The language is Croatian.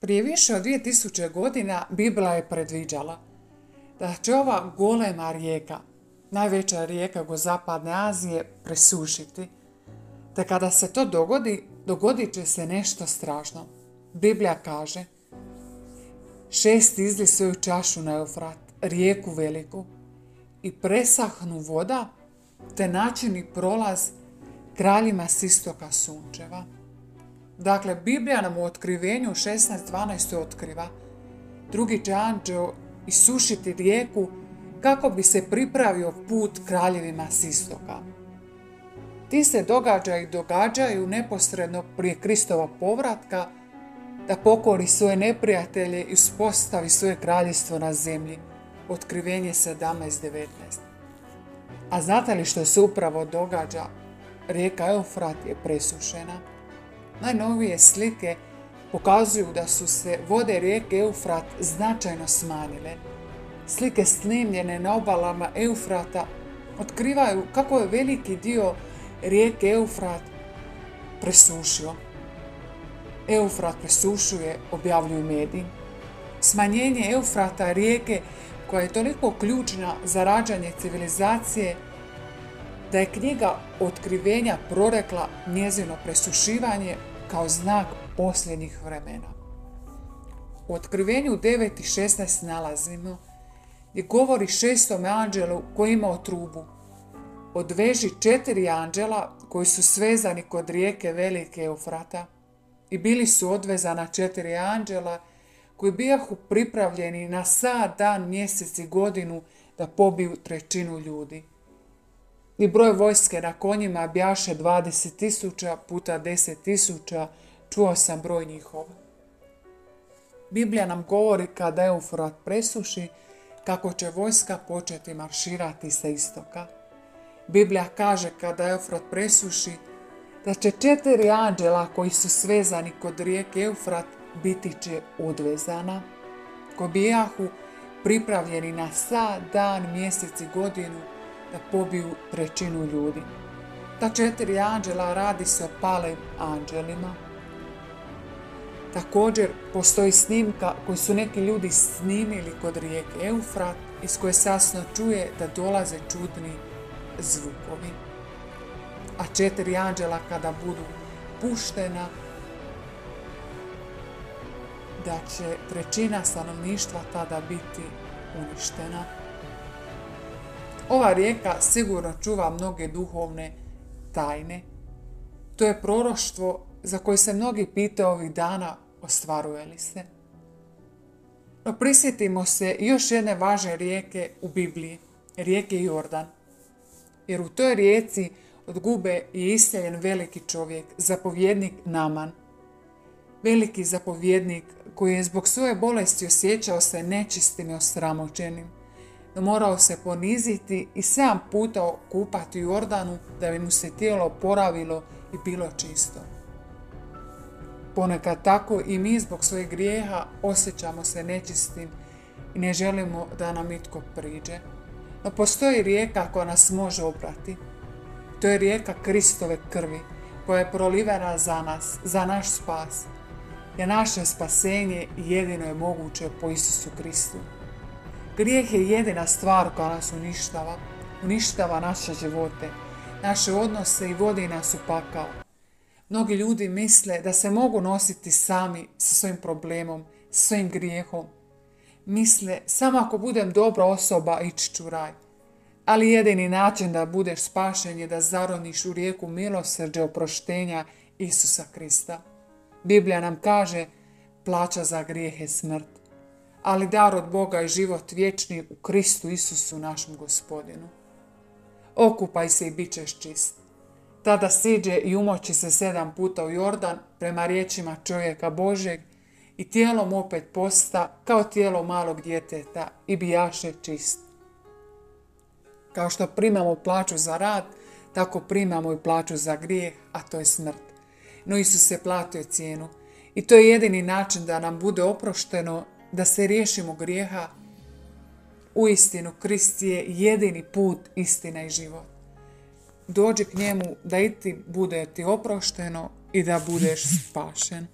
Prije više od 2000 godina Biblia je predviđala da će ova golema rijeka, najveća rijeka go zapadne Azije, presušiti. Te kada se to dogodi, dogodit će se nešto strašno. Biblija kaže Šest izli svoju čašu na Eufrat, rijeku veliku, i presahnu voda, te načini prolaz kraljima s istoka sunčeva. Dakle, Biblija nam u otkrivenju 16.12. otkriva drugi će anđeo isušiti rijeku kako bi se pripravio put kraljevima s istoka. Ti se događaju događaju neposredno prije Kristova povratka da pokori svoje neprijatelje i uspostavi svoje kraljestvo na zemlji. Otkrivenje 17.19. A znate li što se upravo događa? Rijeka Eufrat je presušena. Najnovije slike pokazuju da su se vode rijeke Eufrat značajno smanjile. Slike snimljene na obalama Eufrata otkrivaju kako je veliki dio rijeke Eufrat presušio. Eufrat presušuje, objavljuju mediji. Smanjenje Eufrata rijeke koja je toliko ključna za rađanje civilizacije da je knjiga otkrivenja prorekla njezino presušivanje kao znak posljednjih vremena. U otkrivenju 9 i 16 nalazimo gdje govori šestom anđelu koji imao trubu. Odveži četiri anđela koji su svezani kod rijeke Velike Eufrata i bili su odvezana četiri anđela koji bijahu pripravljeni na sad dan, mjesec i godinu da pobiju trećinu ljudi. I broj vojske na konjima bjaše 20.000 puta 10.000, čuo sam broj njihova. Biblija nam govori kada Eufrat presuši, kako će vojska početi marširati sa istoka. Biblija kaže kada Eufrat presuši, da će četiri anđela koji su svezani kod rijeke Eufrat biti će odvezana, ko bijahu pripravljeni na sa dan, mjesec i godinu da pobiju trećinu ljudi. Ta četiri anđela radi se o palim anđelima. Također postoji snimka koju su neki ljudi snimili kod rijeke Eufrat iz koje se jasno čuje da dolaze čudni zvukovi. A četiri anđela kada budu puštena da će trećina stanovništva tada biti uništena. Ova rijeka sigurno čuva mnoge duhovne tajne. To je proroštvo za koje se mnogi pite ovih dana ostvaruje li se. No prisjetimo se još jedne važne rijeke u Bibliji, rijeke Jordan. Jer u toj rijeci od gube je isteljen veliki čovjek, zapovjednik Naman. Veliki zapovjednik koji je zbog svoje bolesti osjećao se nečistim i osramoćenim morao se poniziti i sedam puta kupati Jordanu da bi mu se tijelo poravilo i bilo čisto. Ponekad tako i mi zbog svojeg grijeha osjećamo se nečistim i ne želimo da nam itko priđe. No postoji rijeka koja nas može oprati. To je rijeka Kristove krvi koja je prolivena za nas, za naš spas. Je naše spasenje jedino je moguće po Isusu Kristu. Grijeh je jedina stvar koja nas uništava, uništava naše živote, naše odnose i vodi nas u pakao. Mnogi ljudi misle da se mogu nositi sami sa svojim problemom, sa svojim grijehom. Misle, samo ako budem dobra osoba, ići ću raj. Ali jedini način da budeš spašen je da zaroniš u rijeku milosrđe oproštenja Isusa Krista. Biblija nam kaže, plaća za grijeh je smrt ali dar od Boga je život vječni u Kristu Isusu našem gospodinu. Okupaj se i bit ćeš čist. Tada siđe i umoći se sedam puta u Jordan prema riječima čovjeka Božeg i tijelom opet posta kao tijelo malog djeteta i bijaše čist. Kao što primamo plaću za rad, tako primamo i plaću za grijeh, a to je smrt. No Isus je platio cijenu i to je jedini način da nam bude oprošteno da se riješimo grijeha, u istinu Krist je jedini put, istina i život. Dođi k njemu da i ti bude ti oprošteno i da budeš spašen.